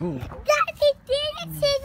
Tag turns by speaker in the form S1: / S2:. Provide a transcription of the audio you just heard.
S1: That's didn't.